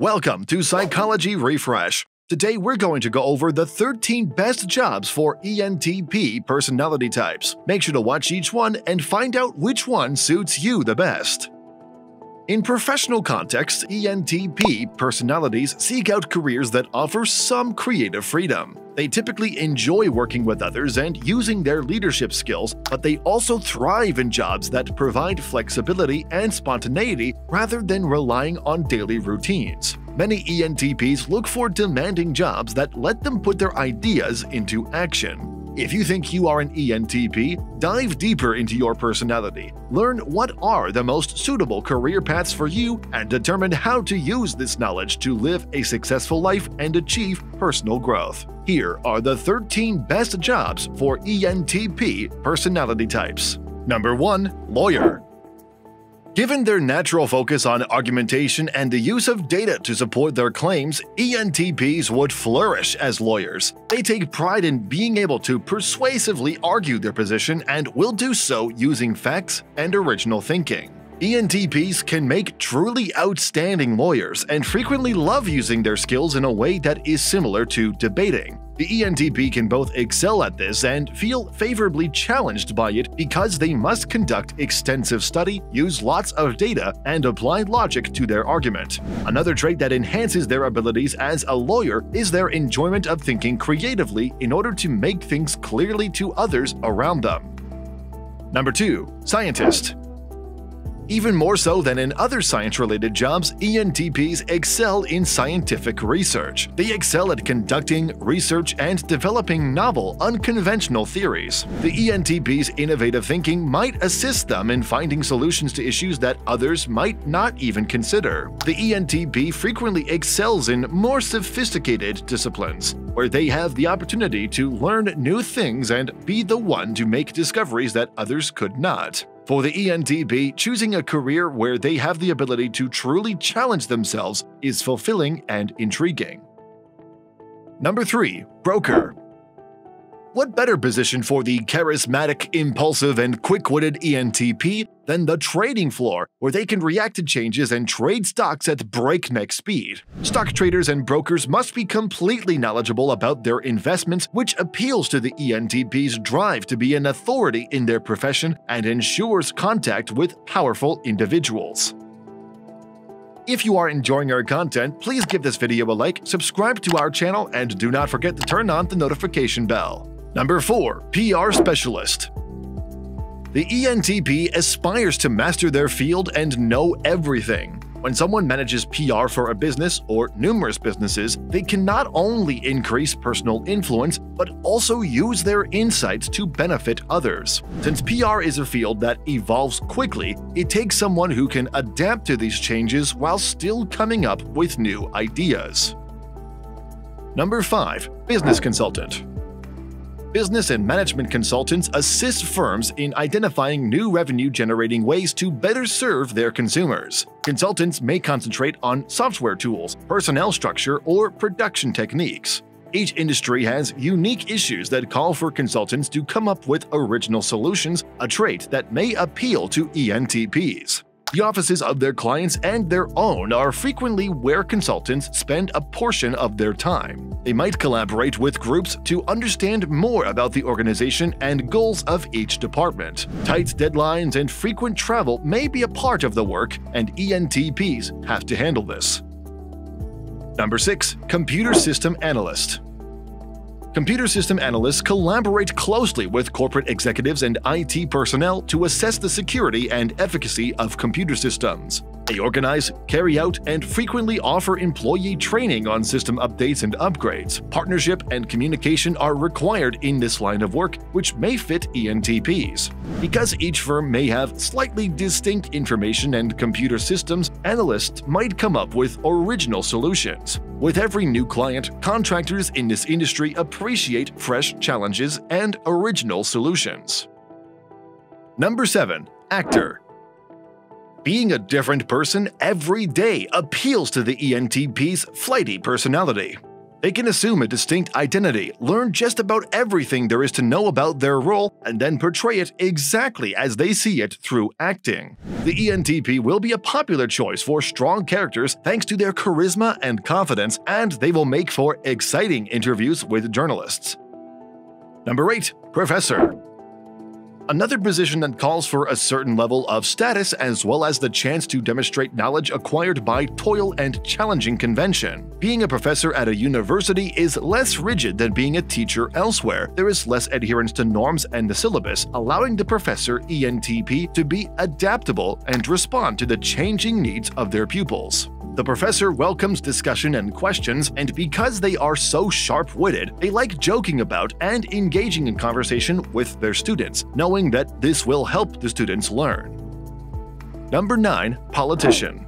Welcome to Psychology Refresh. Today we're going to go over the 13 best jobs for ENTP personality types. Make sure to watch each one and find out which one suits you the best. In professional contexts, ENTP personalities seek out careers that offer some creative freedom. They typically enjoy working with others and using their leadership skills, but they also thrive in jobs that provide flexibility and spontaneity rather than relying on daily routines. Many ENTPs look for demanding jobs that let them put their ideas into action. If you think you are an ENTP, dive deeper into your personality, learn what are the most suitable career paths for you, and determine how to use this knowledge to live a successful life and achieve personal growth. Here are the 13 best jobs for ENTP personality types. Number 1. Lawyer Given their natural focus on argumentation and the use of data to support their claims, ENTPs would flourish as lawyers. They take pride in being able to persuasively argue their position and will do so using facts and original thinking. ENTPs can make truly outstanding lawyers and frequently love using their skills in a way that is similar to debating. The ENTP can both excel at this and feel favorably challenged by it because they must conduct extensive study, use lots of data, and apply logic to their argument. Another trait that enhances their abilities as a lawyer is their enjoyment of thinking creatively in order to make things clearly to others around them. Number 2. Scientist even more so than in other science-related jobs, ENTPs excel in scientific research. They excel at conducting research and developing novel, unconventional theories. The ENTP's innovative thinking might assist them in finding solutions to issues that others might not even consider. The ENTP frequently excels in more sophisticated disciplines, where they have the opportunity to learn new things and be the one to make discoveries that others could not. For the ENTP, choosing a career where they have the ability to truly challenge themselves is fulfilling and intriguing. Number 3. Broker what better position for the charismatic, impulsive, and quick-witted ENTP than the trading floor, where they can react to changes and trade stocks at breakneck speed? Stock traders and brokers must be completely knowledgeable about their investments, which appeals to the ENTP's drive to be an authority in their profession and ensures contact with powerful individuals. If you are enjoying our content, please give this video a like, subscribe to our channel, and do not forget to turn on the notification bell. Number 4. PR Specialist The ENTP aspires to master their field and know everything. When someone manages PR for a business or numerous businesses, they can not only increase personal influence, but also use their insights to benefit others. Since PR is a field that evolves quickly, it takes someone who can adapt to these changes while still coming up with new ideas. Number 5. Business Consultant business and management consultants assist firms in identifying new revenue-generating ways to better serve their consumers. Consultants may concentrate on software tools, personnel structure, or production techniques. Each industry has unique issues that call for consultants to come up with original solutions, a trait that may appeal to ENTPs. The offices of their clients and their own are frequently where consultants spend a portion of their time. They might collaborate with groups to understand more about the organization and goals of each department. Tight deadlines and frequent travel may be a part of the work, and ENTPs have to handle this. Number 6. Computer System Analyst Computer system analysts collaborate closely with corporate executives and IT personnel to assess the security and efficacy of computer systems. They organize, carry out, and frequently offer employee training on system updates and upgrades. Partnership and communication are required in this line of work, which may fit ENTPs. Because each firm may have slightly distinct information and computer systems, analysts might come up with original solutions. With every new client, contractors in this industry appreciate fresh challenges and original solutions. Number 7. Actor being a different person every day appeals to the ENTP's flighty personality. They can assume a distinct identity, learn just about everything there is to know about their role, and then portray it exactly as they see it through acting. The ENTP will be a popular choice for strong characters thanks to their charisma and confidence, and they will make for exciting interviews with journalists. Number 8. Professor Another position that calls for a certain level of status as well as the chance to demonstrate knowledge acquired by toil and challenging convention. Being a professor at a university is less rigid than being a teacher elsewhere. There is less adherence to norms and the syllabus, allowing the professor ENTP to be adaptable and respond to the changing needs of their pupils. The professor welcomes discussion and questions, and because they are so sharp witted, they like joking about and engaging in conversation with their students, knowing that this will help the students learn. Number 9. Politician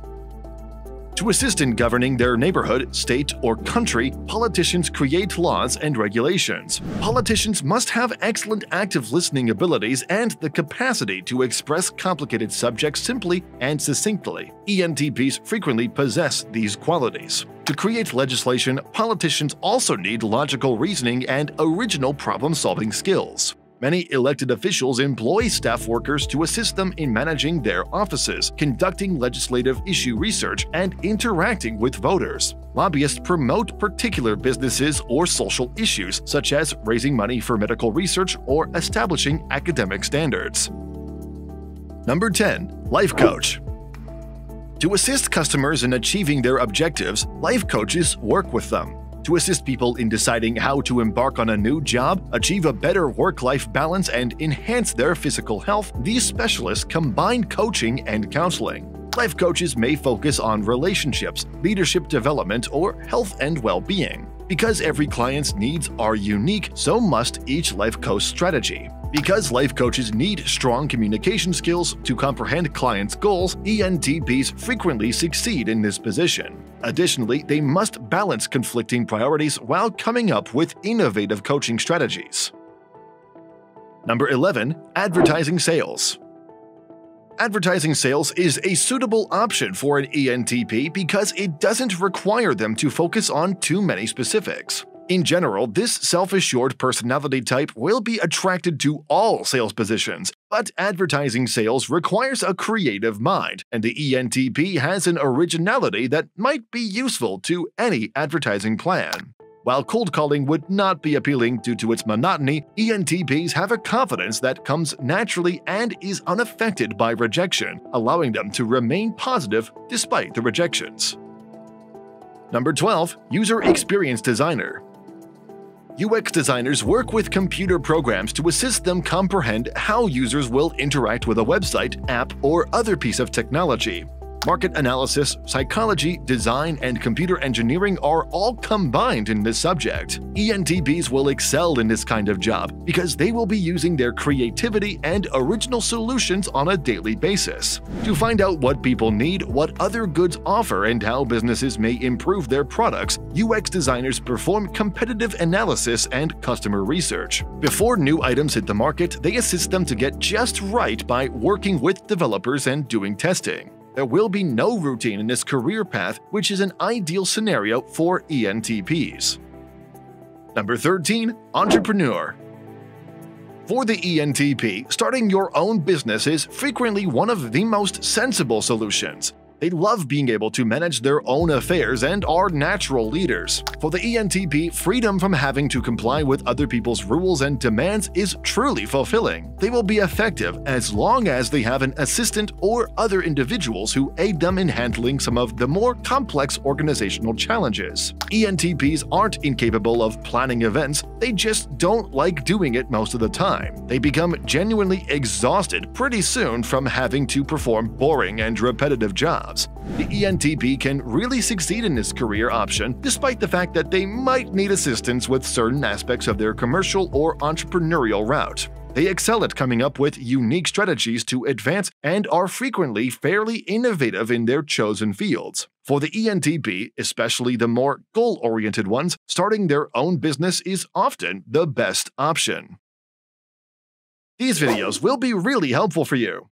to assist in governing their neighborhood, state, or country, politicians create laws and regulations. Politicians must have excellent active listening abilities and the capacity to express complicated subjects simply and succinctly. ENTPs frequently possess these qualities. To create legislation, politicians also need logical reasoning and original problem-solving skills. Many elected officials employ staff workers to assist them in managing their offices, conducting legislative issue research, and interacting with voters. Lobbyists promote particular businesses or social issues, such as raising money for medical research or establishing academic standards. Number 10. Life Coach To assist customers in achieving their objectives, life coaches work with them to assist people in deciding how to embark on a new job, achieve a better work life balance, and enhance their physical health, these specialists combine coaching and counseling. Life coaches may focus on relationships, leadership development, or health and well being. Because every client's needs are unique, so must each life coach strategy. Because life coaches need strong communication skills to comprehend clients' goals, ENTPs frequently succeed in this position. Additionally, they must balance conflicting priorities while coming up with innovative coaching strategies. Number 11. Advertising Sales Advertising sales is a suitable option for an ENTP because it doesn't require them to focus on too many specifics. In general, this self-assured personality type will be attracted to all sales positions, but advertising sales requires a creative mind, and the ENTP has an originality that might be useful to any advertising plan. While cold calling would not be appealing due to its monotony, ENTPs have a confidence that comes naturally and is unaffected by rejection, allowing them to remain positive despite the rejections. Number 12. User Experience Designer UX designers work with computer programs to assist them comprehend how users will interact with a website, app, or other piece of technology. Market analysis, psychology, design, and computer engineering are all combined in this subject. ENTPs will excel in this kind of job because they will be using their creativity and original solutions on a daily basis. To find out what people need, what other goods offer, and how businesses may improve their products, UX designers perform competitive analysis and customer research. Before new items hit the market, they assist them to get just right by working with developers and doing testing. There will be no routine in this career path, which is an ideal scenario for ENTPs. Number 13. Entrepreneur For the ENTP, starting your own business is frequently one of the most sensible solutions. They love being able to manage their own affairs and are natural leaders. For the ENTP, freedom from having to comply with other people's rules and demands is truly fulfilling. They will be effective as long as they have an assistant or other individuals who aid them in handling some of the more complex organizational challenges. ENTPs aren't incapable of planning events, they just don't like doing it most of the time. They become genuinely exhausted pretty soon from having to perform boring and repetitive jobs jobs. The ENTP can really succeed in this career option despite the fact that they might need assistance with certain aspects of their commercial or entrepreneurial route. They excel at coming up with unique strategies to advance and are frequently fairly innovative in their chosen fields. For the ENTP, especially the more goal oriented ones, starting their own business is often the best option. These videos will be really helpful for you.